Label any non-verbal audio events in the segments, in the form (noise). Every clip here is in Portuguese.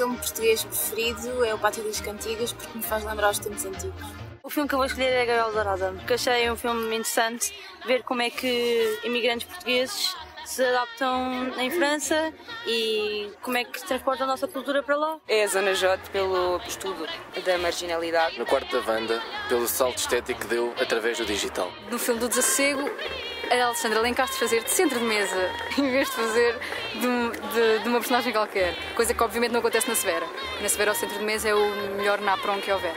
filme português preferido é o Pátio das Cantigas porque me faz lembrar os tempos antigos. O filme que eu vou escolher é Gaiola Dourada, porque achei um filme interessante ver como é que imigrantes portugueses se adaptam em França e como é que transportam a nossa cultura para lá. É a Zona J pelo estudo da marginalidade. No quarto da Wanda, pelo salto estético que deu através do digital. No filme do Desassossego, a Alexandra Lencastre fazer de centro de mesa (laughs) em vez de fazer de, de, de, uma personagem qualquer. Coisa que obviamente não acontece na Severa. Na Severa o centro de mesa é o melhor napron que houver.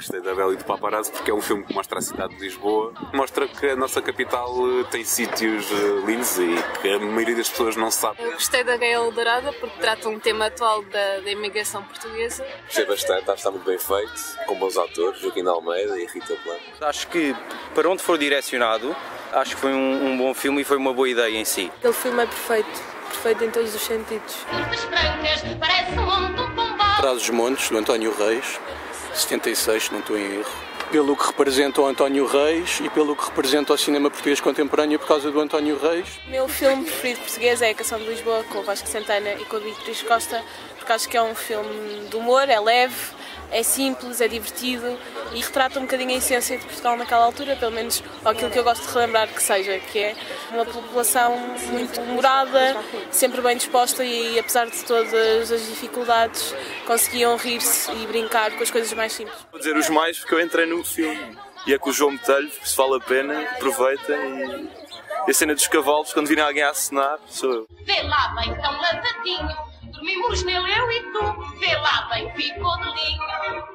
Gostei da Bela e do Paparazzi porque é um filme que mostra a cidade de Lisboa, mostra que a nossa capital eh, tem sítios eh, lindos e que a maioria das pessoas não sabe. Eu gostei da Gaiola Dourada porque trata um tema atual da, da imigração portuguesa. Gostei bastante, acho que está muito bem feito, com bons atores, Joaquim de Almeida e Rita Plano. Acho que para onde for direcionado, acho que foi um, um bom filme e foi uma boa ideia em si. Aquele filme é perfeito, perfeito em todos os sentidos. Curtas brancas, um. Traz os Montes, do António Reis, 76, se não estou em erro. Pelo que representa o António Reis e pelo que representa o cinema português contemporâneo por causa do António Reis. O meu filme preferido português é A Canção de Lisboa, com o Vasco Santana e com a Beatriz Costa, porque acho que é um filme de humor, é leve, é simples, é divertido e retrata um bocadinho a essência de Portugal naquela altura, pelo menos aquilo que eu gosto de relembrar que seja, que é uma população muito humorada, sempre bem disposta e apesar de todas as dificuldades conseguiam rir-se e brincar com as coisas mais simples. Vou dizer os mais porque eu entrei no filme e é com o João Metelho, se vale a pena, aproveitem e... e a cena dos cavalos, quando virem alguém a acenar, sou eu. Vê lá bem tão lançadinho, dormimos nele eu e tu. Vê lá bem, ficou de linho.